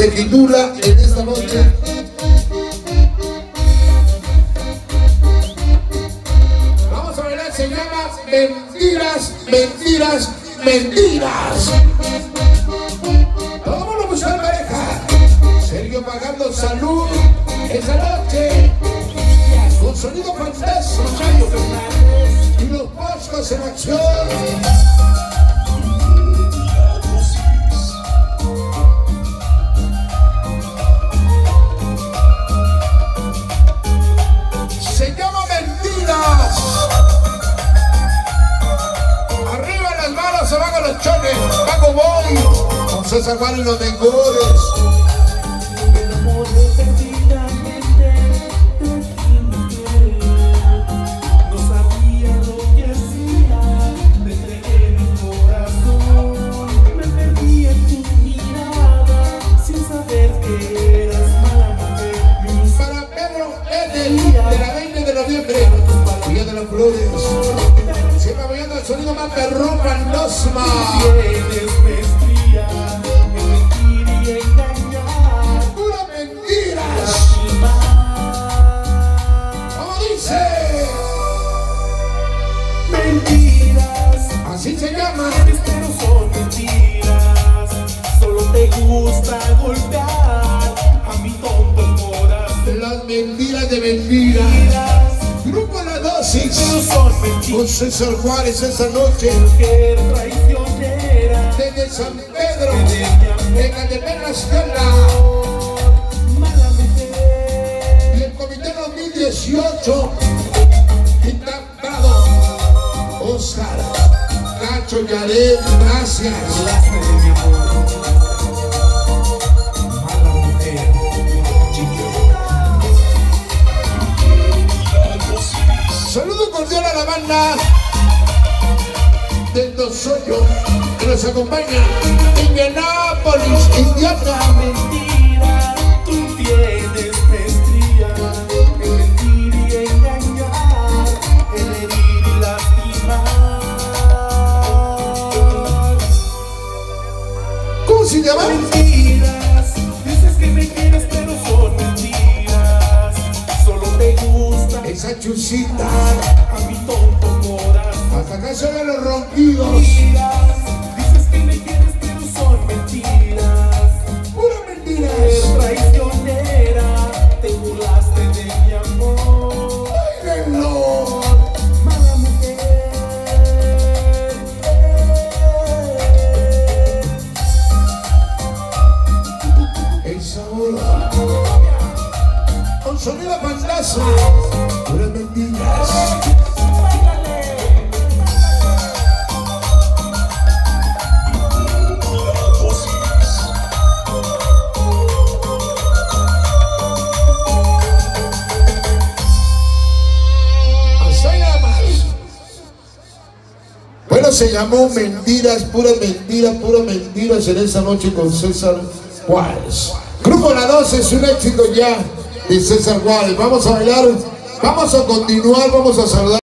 se titula en esta noche. Vamos a bailar, se llama Mentiras, Mentiras, Mentiras. Vámonos a buscar pareja. Sergio pagando salud esa noche. Con sonido fantástico. Y los boscos en acción. Las manos, abajo los chones. Paco Boy. Con César Juan y los mejores. Sonido más perrón, engañar. Pura mentiras. Lastimar. Como dice. Mentiras. Así se llama. pero son mentiras. Solo te gusta golpear a mi tonto corazón. Las mentiras de mentiras. Son Con. César Juárez esta noche. Desde San Pedro. Amor. Mala mujer. Y el Comité 2018. Intactado. Oscar. Cacho Yaret. Gracias. La banda del Dos Hoyos que nos acompaña Indianápolis, Indiana. Chusita. a mi tonto corazón. Hasta acá se ven los ronquidos. Sonido fantasma. Puras mentiras. Bueno, se llamó Mentiras, puras mentiras, puras mentiras en esa noche con César Juárez. Grupo La 12 es un éxito ya de César Juárez. Vamos a bailar, vamos a continuar, vamos a saludar.